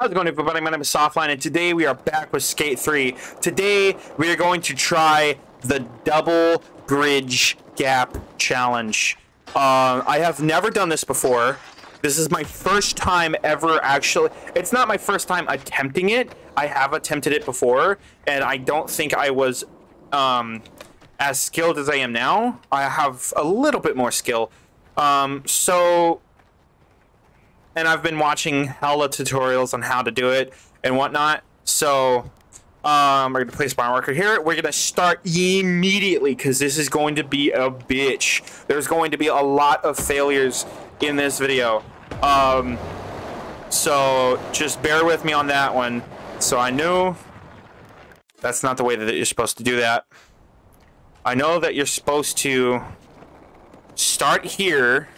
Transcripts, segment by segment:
How's it going, everybody? My name is Softline, and today we are back with Skate 3. Today, we are going to try the Double Bridge Gap Challenge. Uh, I have never done this before. This is my first time ever actually. It's not my first time attempting it. I have attempted it before, and I don't think I was um, as skilled as I am now. I have a little bit more skill. Um, so and I've been watching hella tutorials on how to do it and whatnot. So, um, we're gonna place my marker here. We're gonna start immediately because this is going to be a bitch. There's going to be a lot of failures in this video. Um, so just bear with me on that one. So I know that's not the way that you're supposed to do that. I know that you're supposed to start here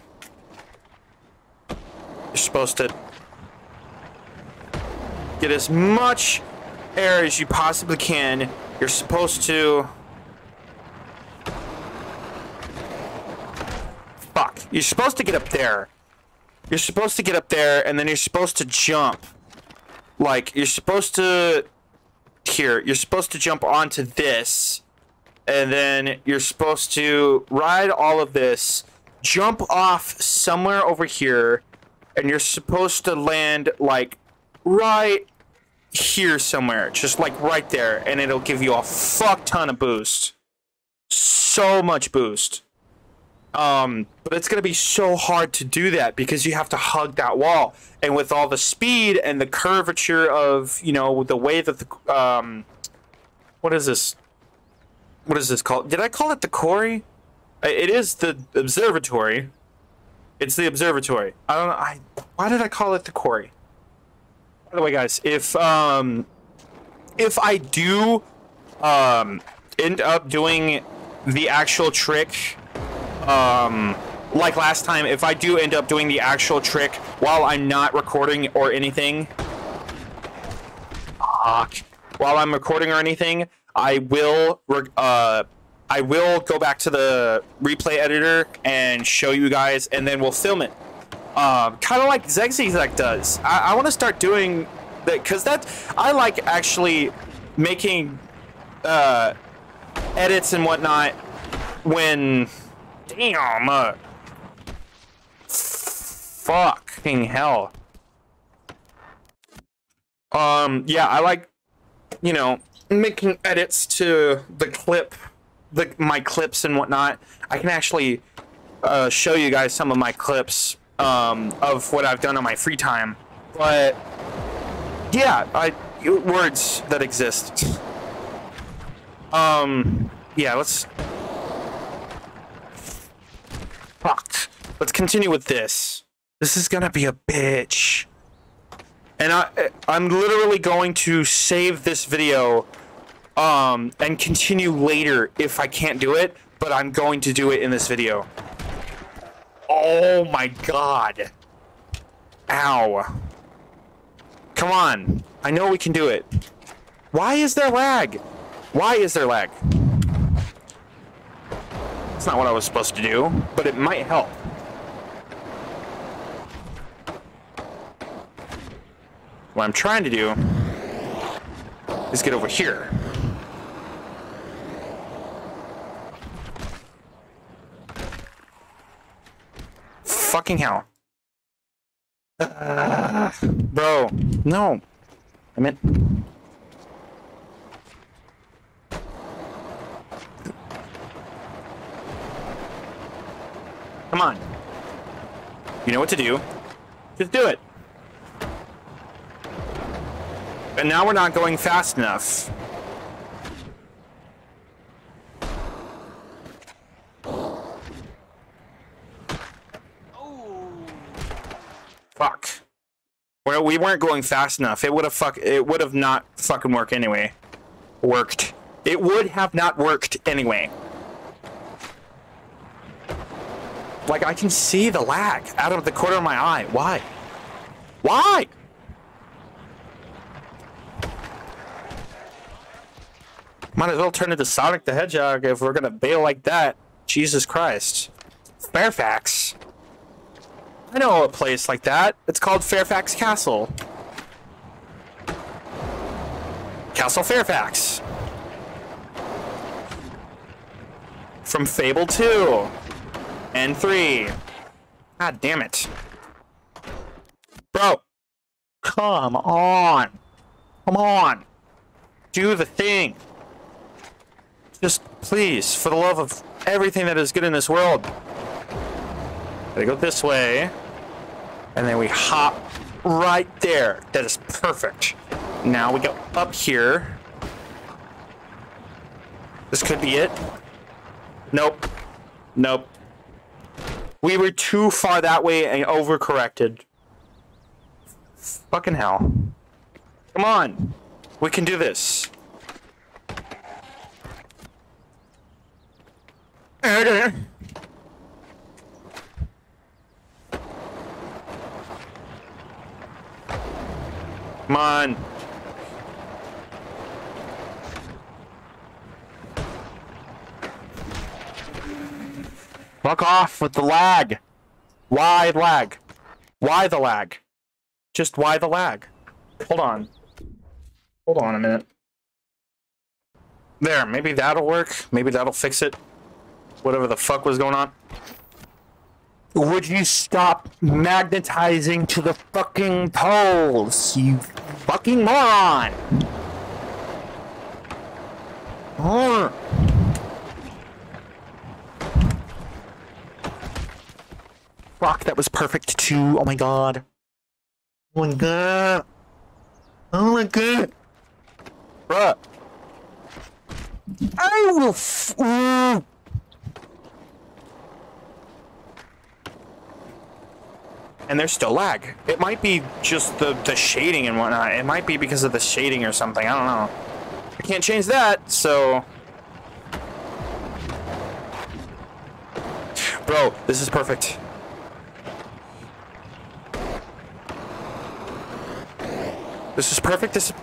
you're supposed to get as much air as you possibly can. You're supposed to... Fuck. You're supposed to get up there. You're supposed to get up there, and then you're supposed to jump. Like, you're supposed to... Here, you're supposed to jump onto this. And then you're supposed to ride all of this, jump off somewhere over here, and you're supposed to land like right here somewhere, just like right there, and it'll give you a fuck ton of boost. So much boost. Um, but it's gonna be so hard to do that because you have to hug that wall, and with all the speed and the curvature of you know the way that the um, what is this? What is this called? Did I call it the quarry? It is the observatory. It's the observatory. I don't know. I why did I call it the quarry? By the way, guys, if um if I do um end up doing the actual trick um like last time, if I do end up doing the actual trick while I'm not recording or anything, fuck, while I'm recording or anything, I will uh I will go back to the replay editor and show you guys, and then we'll film it. Um, kind of like Zegzizek does. I, I want to start doing that because that I like actually making uh, edits and whatnot when damn uh, fucking hell. Um, yeah, I like you know making edits to the clip the my clips and whatnot, I can actually uh, show you guys some of my clips um, of what I've done on my free time. But yeah, I words that exist. Um, yeah, let's. Fuck. Let's continue with this. This is gonna be a bitch. And I, I'm literally going to save this video um, and continue later if I can't do it, but I'm going to do it in this video. Oh my god. Ow. Come on. I know we can do it. Why is there lag? Why is there lag? That's not what I was supposed to do, but it might help. What I'm trying to do is get over here. Fucking hell. Uh, bro, no. I meant... Come on. You know what to do. Just do it. And now we're not going fast enough. Fuck. Well, we weren't going fast enough. It would have fuck. It would have not fucking worked anyway. Worked. It would have not worked anyway. Like I can see the lag out of the corner of my eye. Why? Why? Might as well turn into Sonic the Hedgehog if we're gonna bail like that. Jesus Christ. Fairfax. I know a place like that. It's called Fairfax Castle. Castle Fairfax. From Fable 2 and 3. God damn it. Bro, come on. Come on. Do the thing. Just please, for the love of everything that is good in this world. Gotta go this way. And then we hop right there. That is perfect. Now we go up here. This could be it. Nope. Nope. We were too far that way and overcorrected. Fucking hell. Come on. We can do this. Come on. Fuck off with the lag. Why lag? Why the lag? Just why the lag? Hold on. Hold on a minute. There, maybe that'll work. Maybe that'll fix it. Whatever the fuck was going on. Would you stop magnetizing to the fucking poles, you fucking moron? Fuck, that was perfect too. Oh my god. Oh my god. Oh my god. Bruh. I will f- ooh. And there's still lag. It might be just the, the shading and whatnot. It might be because of the shading or something. I don't know. I can't change that, so... Bro, this is perfect. This is perfect. This is...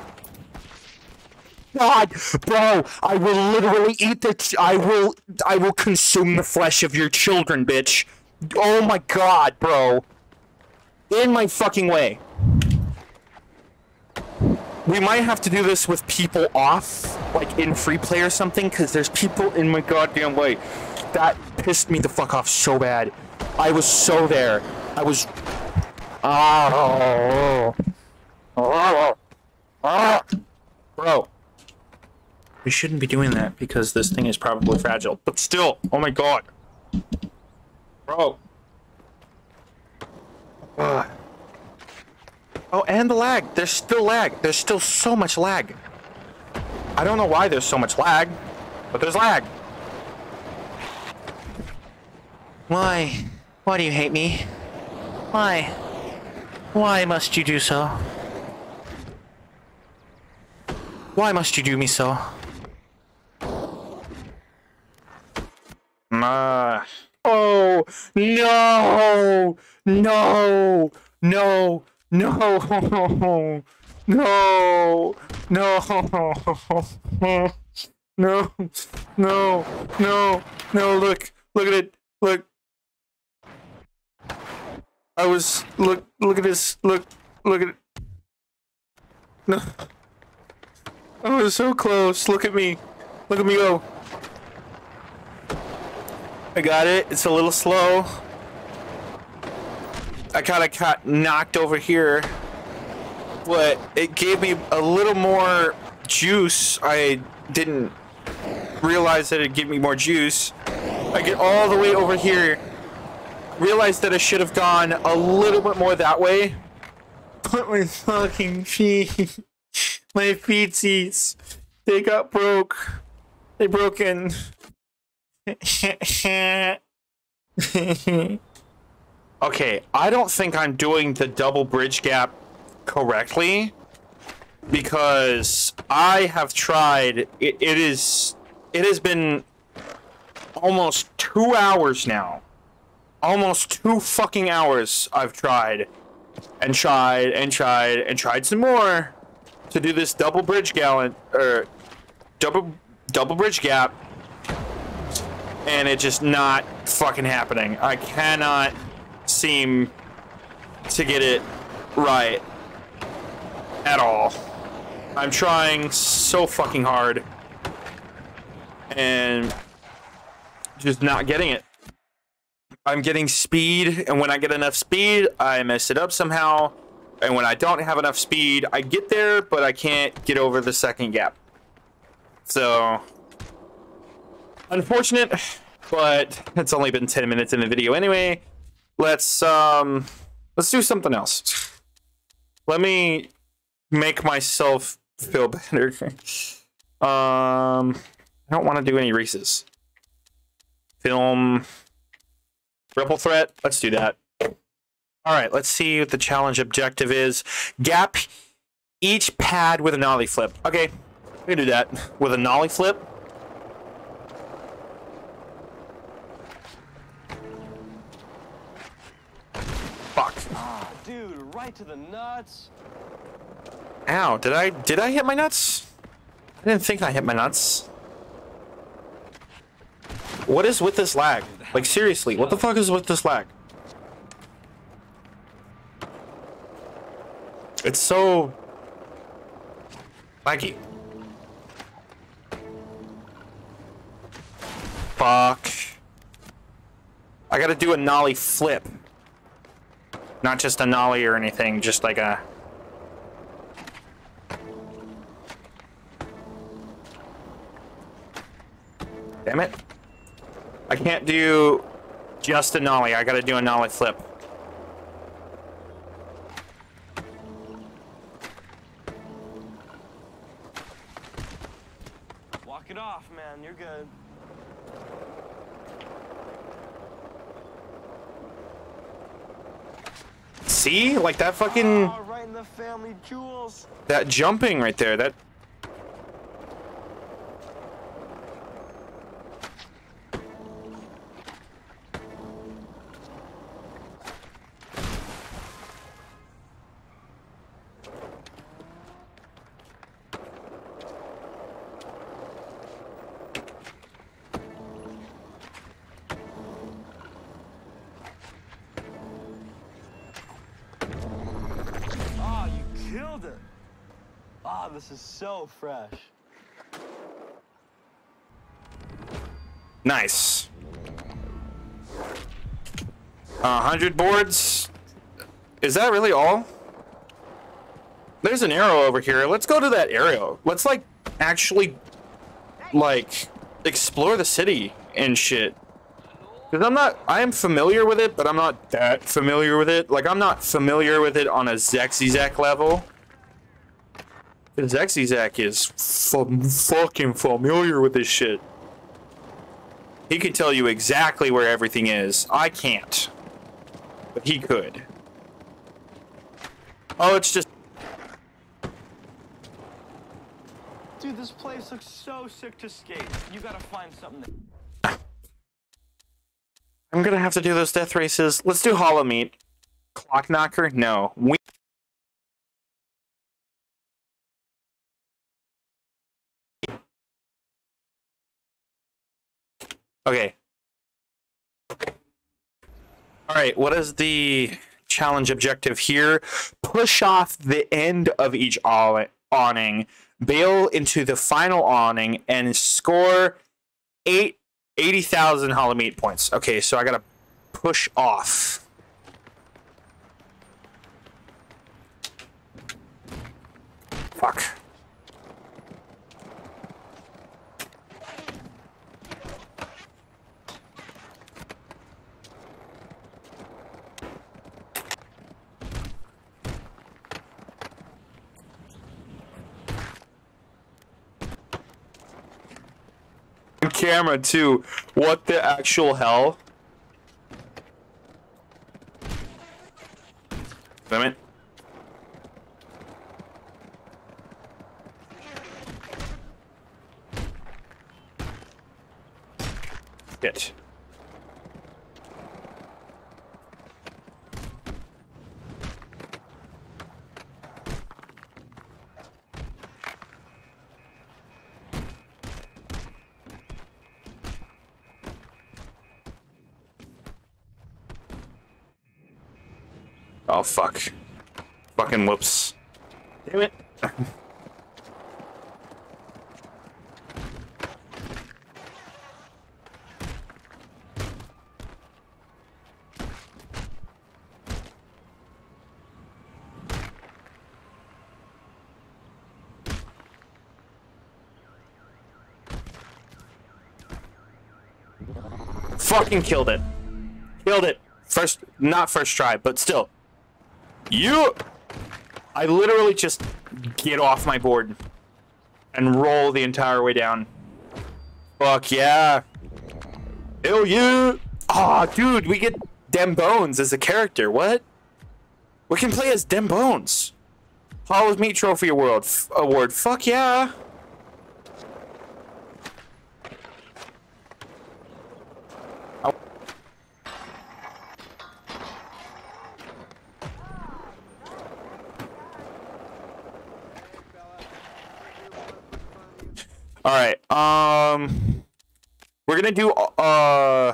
God, bro, I will literally eat the... I will... I will consume the flesh of your children, bitch. Oh my god, bro in my fucking way. We might have to do this with people off, like in free play or something, because there's people in my goddamn way. That pissed me the fuck off so bad. I was so there. I was. Oh. Oh. Oh. Bro. We shouldn't be doing that because this thing is probably fragile. But still, oh my god. Bro. Uh. Oh, and the lag. There's still lag. There's still so much lag. I don't know why there's so much lag, but there's lag. Why? Why do you hate me? Why? Why must you do so? Why must you do me so? Ah. Oh, no! No! No! No! No! No! No! No! No! No! Look! Look at it! Look! I was look look at this look look at it. No. I was so close. Look at me. Look at me go. I got it. It's a little slow. I kind of got knocked over here, but it gave me a little more juice. I didn't realize that it'd give me more juice. I get all the way over here, realized that I should have gone a little bit more that way. But my fucking feet, my feetsies, they got broke. They broken. Okay, I don't think I'm doing the double bridge gap correctly because I have tried it, it is it has been almost two hours now. Almost two fucking hours I've tried and tried and tried and tried some more to do this double bridge gallant or er, double double bridge gap and it just not fucking happening I cannot seem to get it right at all. I'm trying so fucking hard. And just not getting it. I'm getting speed, and when I get enough speed, I mess it up somehow. And when I don't have enough speed, I get there, but I can't get over the second gap. So, unfortunate, but it's only been 10 minutes in the video anyway. Let's, um, let's do something else. Let me make myself feel better. um, I don't want to do any races. Film Ripple threat. Let's do that. All right, let's see what the challenge objective is. Gap each pad with a nollie flip. Okay, we can do that with a nollie flip. Fuck. Ah, dude, right to the nuts. Ow, did I did I hit my nuts? I didn't think I hit my nuts. What is with this lag? Like seriously, what the fuck is with this lag? It's so laggy. Fuck. I gotta do a nollie flip. Not just a nollie or anything, just like a... Damn it. I can't do just a nollie. I gotta do a nollie flip. Walk it off, man. You're good. See? Like that fucking... Right in the family jewels. That jumping right there, that... Oh, this is so fresh. Nice. A hundred boards. Is that really all? There's an arrow over here. Let's go to that arrow. Let's like actually like explore the city and shit. Cause I'm not, I am familiar with it, but I'm not that familiar with it. Like I'm not familiar with it on a Zexyzak level. Zexyzak is fu- fucking familiar with this shit. He could tell you exactly where everything is. I can't. But he could. Oh, it's just... Dude, this place looks so sick to skate. You gotta find something. That I'm gonna have to do those death races. Let's do Hall of Meat. Clock Knocker? No. We Okay. Alright, what is the challenge objective here? Push off the end of each aw- awning, bail into the final awning, and score eight 80,000 Hall of Meat points. Okay, so I gotta push off. Fuck. Camera too. What the actual hell? Damn it. Shit. Oh, fuck. Fucking whoops. Damn it. Fucking killed it. Killed it. First, not first try, but still. You. I literally just get off my board and roll the entire way down. Fuck yeah. Hell yeah. Aw, oh, dude, we get Dem Bones as a character. What? We can play as Dem Bones. Hollow's Meat Trophy Award. F award. Fuck yeah. All right. Um, we're gonna do uh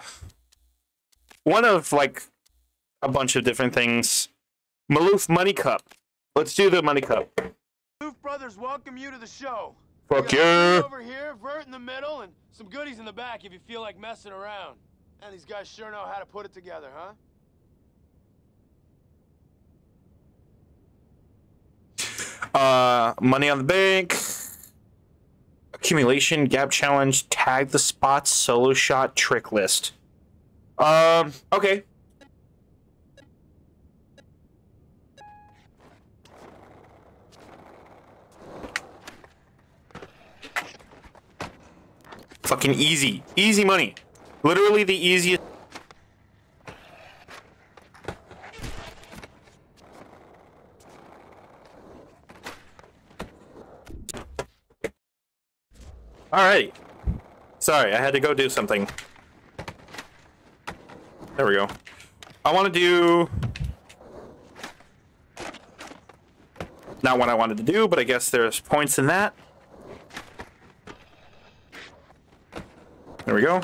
one of like a bunch of different things. Maloof Money Cup. Let's do the Money Cup. Maloof Brothers welcome you to the show. Fuck yeah. Over here, Vert in the middle, and some goodies in the back if you feel like messing around. And these guys sure know how to put it together, huh? Uh, money on the bank. Accumulation, gap challenge, tag the spots, solo shot, trick list. Um, okay. Fucking easy. Easy money. Literally the easiest. Alrighty. Sorry, I had to go do something. There we go. I want to do... Not what I wanted to do, but I guess there's points in that. There we go.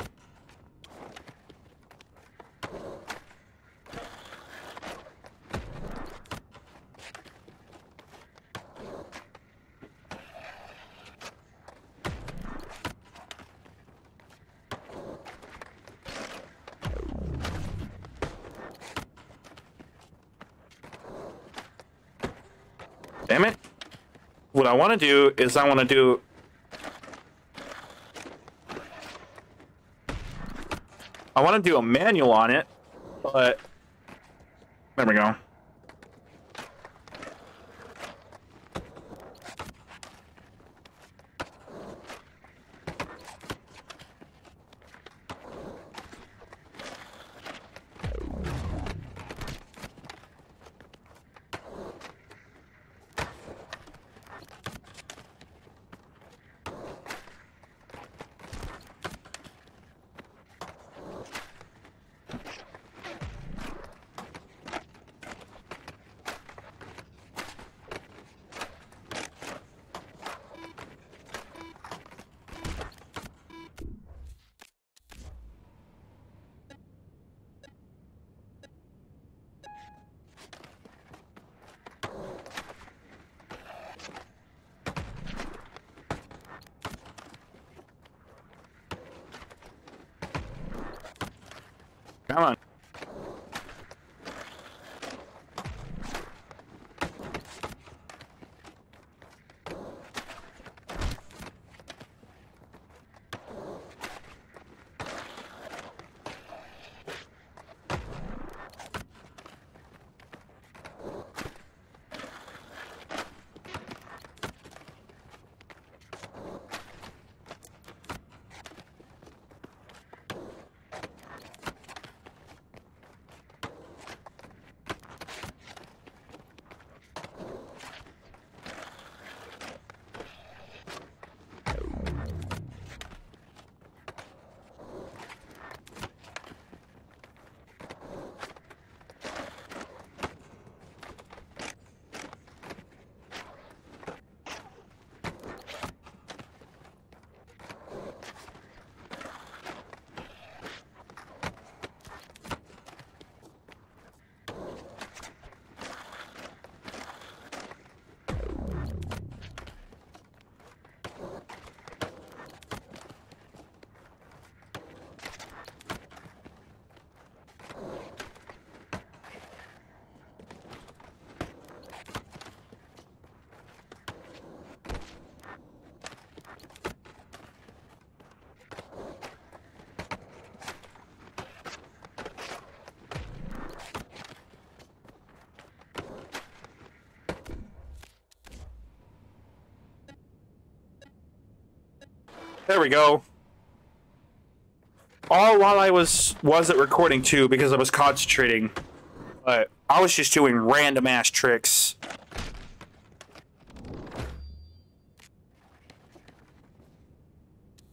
Damn it. What I want to do is I want to do... I want to do a manual on it, but... There we go. There we go. All while I was wasn't recording too because I was concentrating. But I was just doing random ass tricks.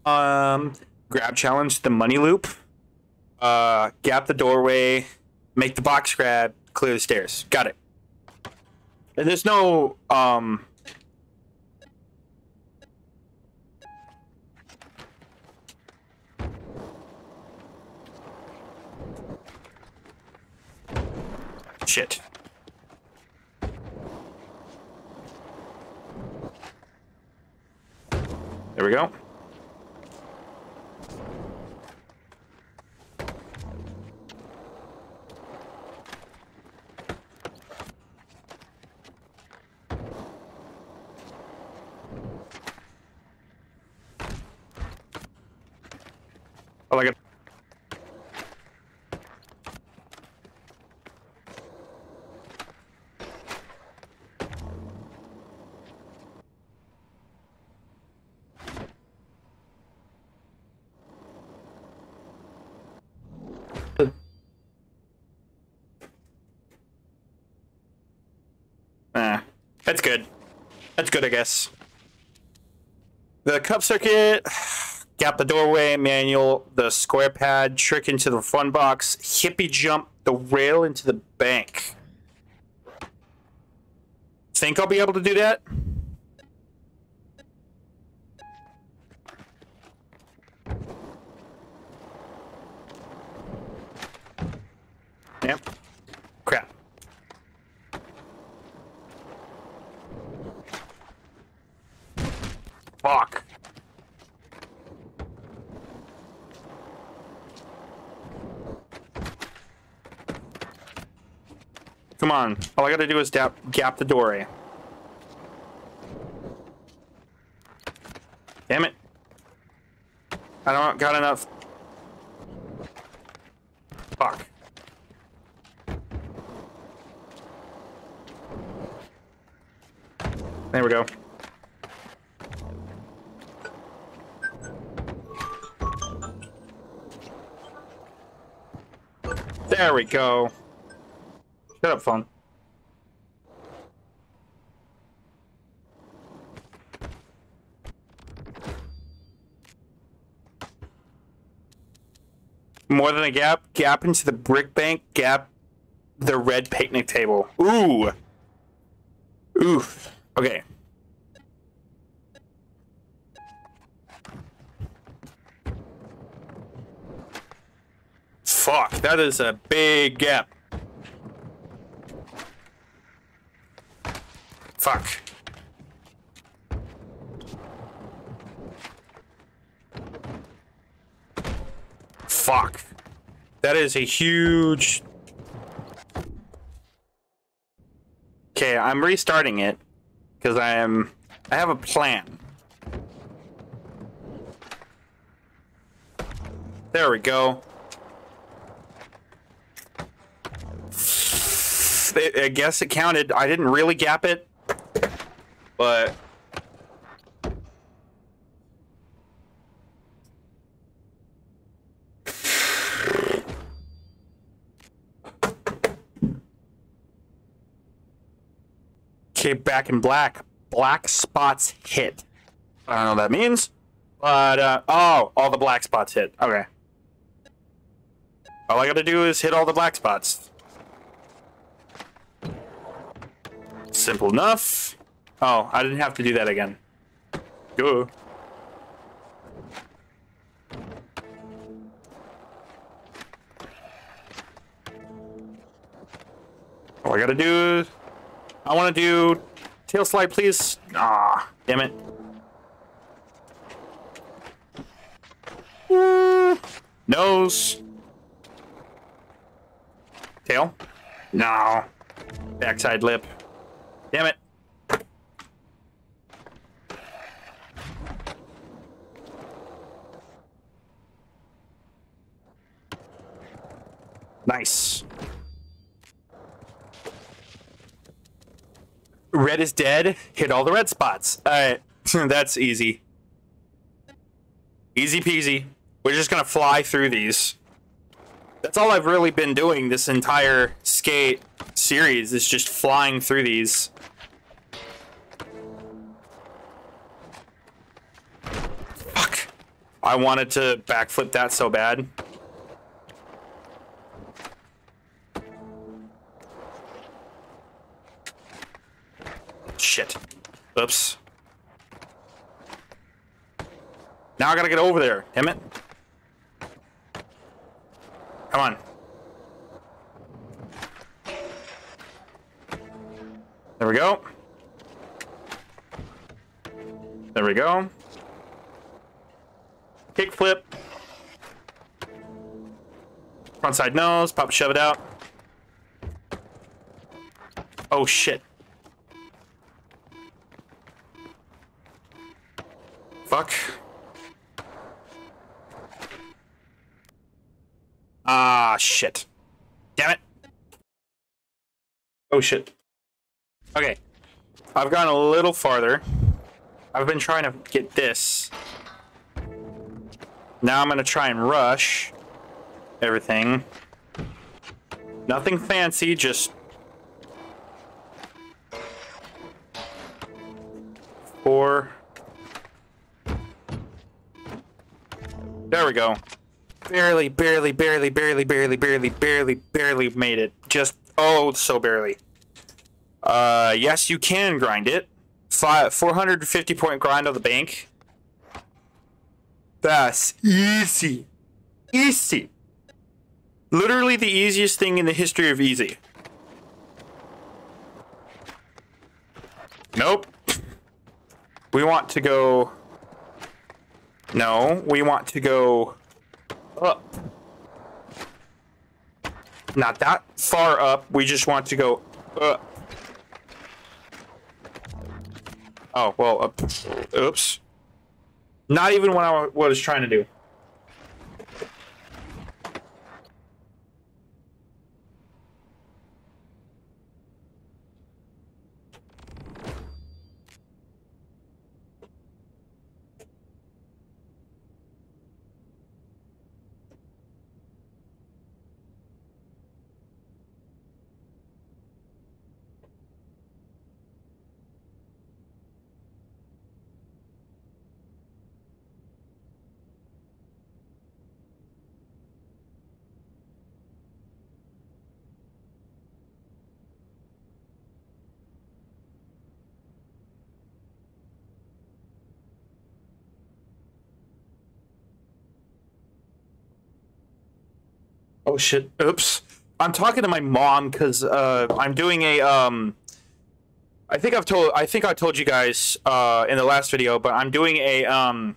Um, grab challenge, the money loop. Uh, gap the doorway, make the box grab, clear the stairs. Got it. And there's no um Shit. There we go. I like it. Ah, that's good. That's good, I guess. The cup circuit, gap the doorway, manual, the square pad, trick into the fun box, hippie jump, the rail into the bank. Think I'll be able to do that? Yep. Fuck. Come on. All I gotta do is gap, gap the doorway. Eh? Damn it. I don't got enough. Fuck. There we go. There we go. Shut up, phone. More than a gap, gap into the brick bank, gap the red picnic table. Ooh. Oof. Okay. Fuck, that is a big gap. Fuck. Fuck. That is a huge... Okay, I'm restarting it. Because I am... I have a plan. There we go. I guess it counted. I didn't really gap it, but okay, back in black. Black spots hit. I don't know what that means, but uh, oh, all the black spots hit. Okay. All I gotta do is hit all the black spots. Simple enough. Oh, I didn't have to do that again. Go. All I gotta do... I want to do... Tail slide, please. Ah, damn it. Nose. Tail. No. Backside lip. Damn it. Nice. Red is dead. Hit all the red spots. Alright. That's easy. Easy peasy. We're just gonna fly through these. That's all I've really been doing this entire skate series is just flying through these. I wanted to backflip that so bad. Shit. Oops. Now I gotta get over there. Damn it. Come on. There we go. There we go. Kick flip. Frontside nose. Pop, shove it out. Oh shit. Fuck. Ah, shit. Damn it. Oh, shit. Okay. I've gone a little farther. I've been trying to get this. Now I'm going to try and rush everything. Nothing fancy, just... Four... There we go. Barely, barely, barely, barely, barely, barely, barely, barely made it. Just, oh, so barely. Uh, yes, you can grind it. Five, 450 point grind on the bank. That's easy. Easy. Literally the easiest thing in the history of easy. Nope. We want to go... No, we want to go up. Not that far up. We just want to go up. Oh, well, up. Oops. Not even what I was trying to do. Oh shit! Oops. I'm talking to my mom because uh, I'm doing a um. I think I've told I think I told you guys uh, in the last video, but I'm doing a um,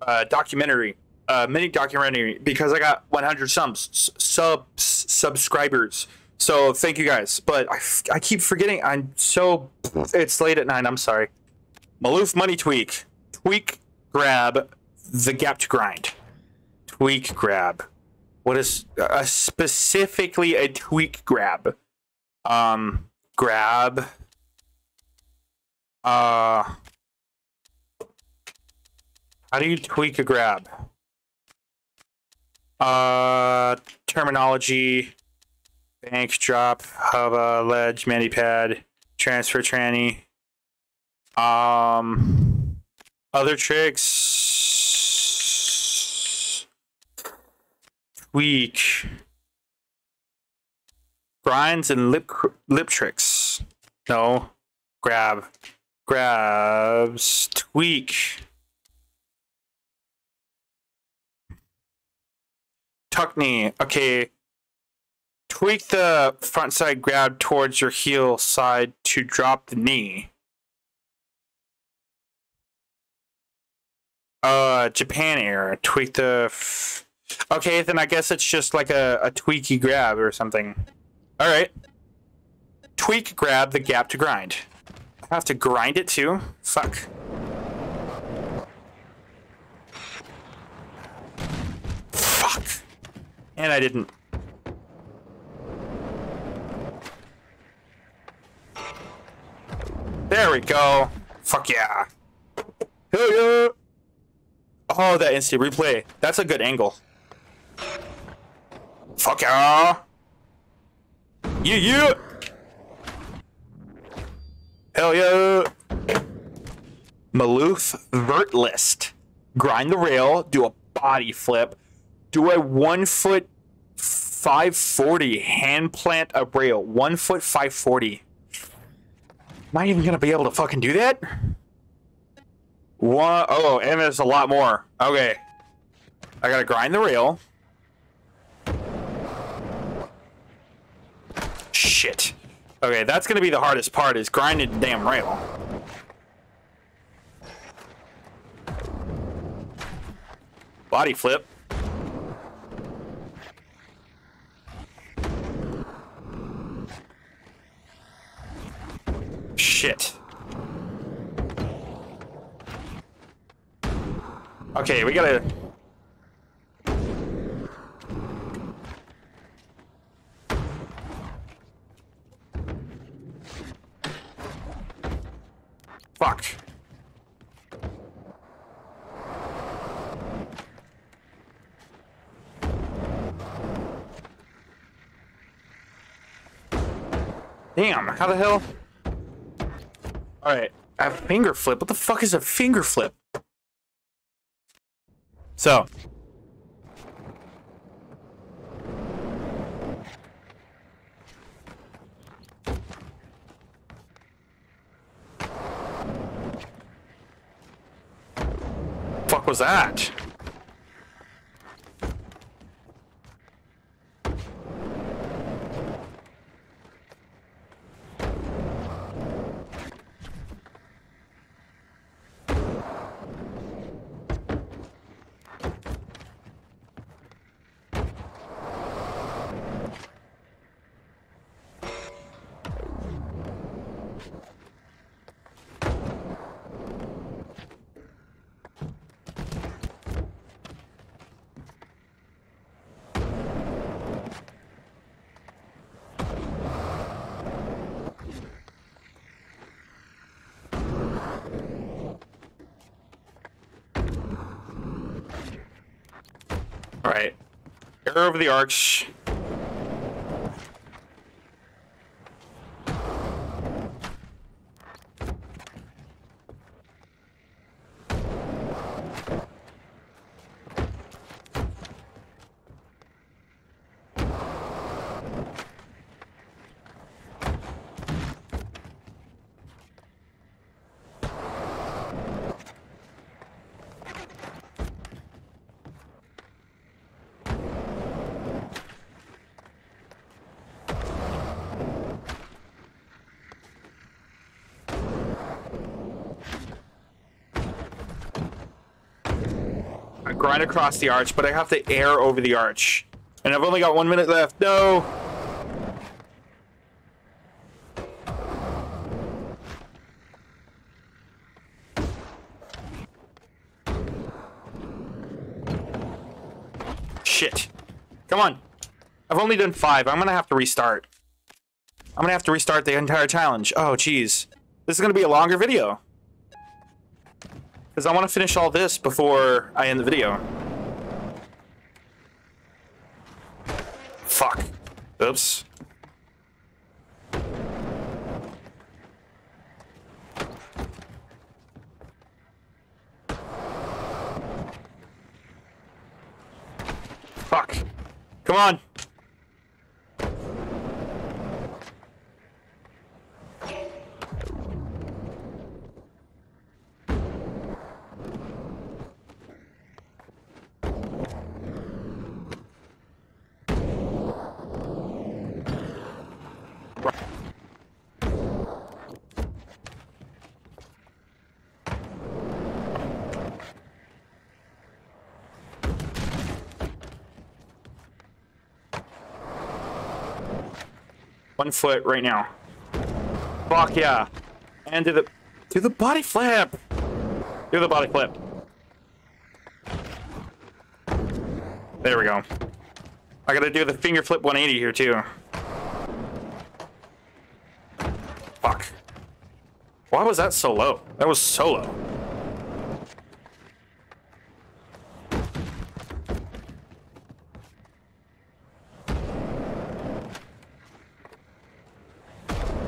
uh, documentary, uh, mini documentary because I got 100 subs subs subscribers. So thank you guys. But I, I keep forgetting. I'm so it's late at night. I'm sorry. Maloof money tweak tweak grab the gap to grind tweak grab what is uh, specifically a tweak grab? Um grab uh how do you tweak a grab? Uh terminology bank drop hubba ledge manny pad transfer tranny. Um other tricks Tweak. Grinds and lip lip tricks. No. Grab. Grabs. Tweak. Tuck knee. Okay. Tweak the front side grab towards your heel side to drop the knee. Uh, Japan Air. Tweak the Okay, then I guess it's just like a, a tweaky grab or something. Alright. Tweak grab the gap to grind. I have to grind it too? Fuck. Fuck. And I didn't. There we go. Fuck yeah. Hell yeah. Oh, that instant replay. That's a good angle. Fuck yeah. Yeah, yeah. Hell yeah. Maloof vert list. Grind the rail, do a body flip, do a one foot 540 hand plant a rail. One foot 540. Am I even gonna be able to fucking do that? One, oh, and there's a lot more. Okay. I gotta grind the rail. Shit. Okay, that's gonna be the hardest part is grinding the damn rail. Body flip. Shit. Okay, we gotta... Fuck. Damn, how the hell? Alright, a finger flip. What the fuck is a finger flip? So. Was that? Alright. Air over the arch. Grind across the arch, but I have to air over the arch. And I've only got one minute left. No! Shit. Come on. I've only done five. I'm gonna have to restart. I'm gonna have to restart the entire challenge. Oh, jeez. This is gonna be a longer video. Because I want to finish all this before I end the video. Fuck. Oops. Fuck. Come on. One foot right now. Fuck yeah. And do the do the body flip. Do the body flip. There we go. I gotta do the finger flip 180 here too. Fuck. Why was that so low? That was so low.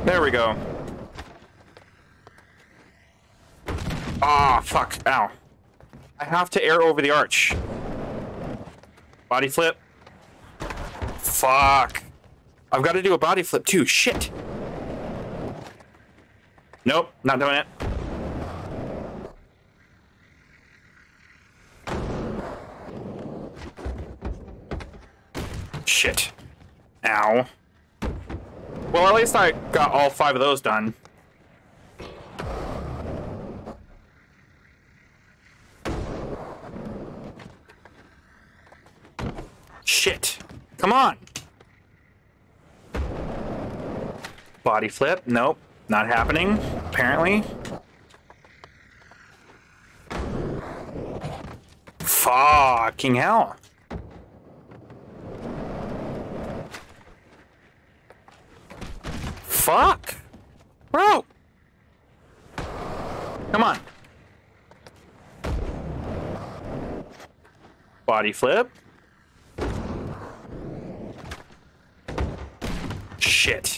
Go. Ah, fuck. Ow. I have to air over the arch. Body flip. Fuck. I've got to do a body flip too. Shit. Nope, not doing it. Shit. Ow. Well, at least I got all five of those done. Shit. Come on. Body flip. Nope. Not happening, apparently. Fucking hell. Fuck. Bro. Come on. Body flip. Shit.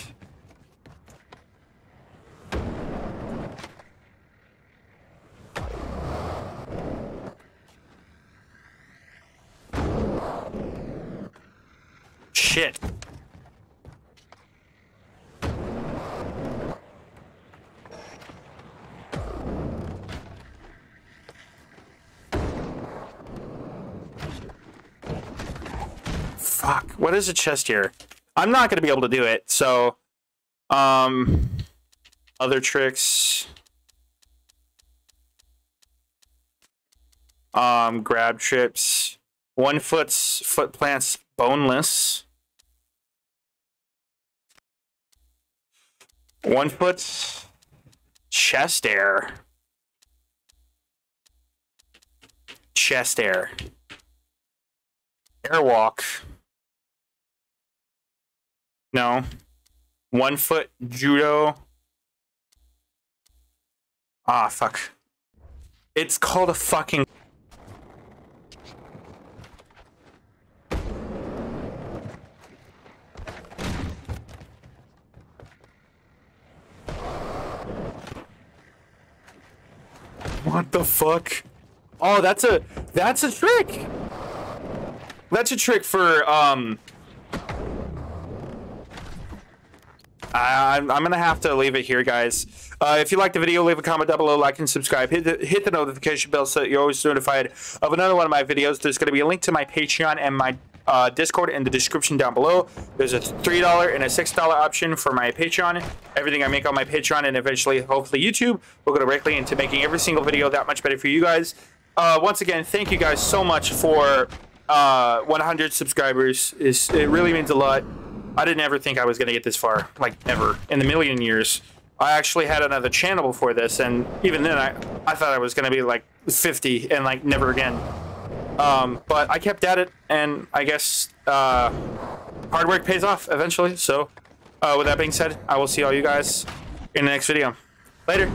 Fuck. What is a chest here? I'm not going to be able to do it, so... Um... Other tricks... Um, grab trips. One foot's foot plants boneless. One foot chest air. Chest air. Airwalk. No. One foot judo. Ah, fuck. It's called a fucking. What the fuck? Oh, that's a that's a trick. That's a trick for um I, I'm going to have to leave it here, guys. Uh, if you liked the video, leave a comment down below, like and subscribe. Hit the, hit the notification bell so you're always notified of another one of my videos. There's going to be a link to my Patreon and my uh, Discord in the description down below. There's a $3 and a $6 option for my Patreon. Everything I make on my Patreon and eventually, hopefully, YouTube will go directly into making every single video that much better for you guys. Uh, once again, thank you guys so much for uh, 100 subscribers. It's, it really means a lot. I didn't ever think I was going to get this far, like ever in the million years. I actually had another channel before this, and even then, I I thought I was going to be like 50 and like never again. Um, but I kept at it, and I guess uh, hard work pays off eventually. So, uh, with that being said, I will see all you guys in the next video. Later.